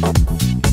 Thank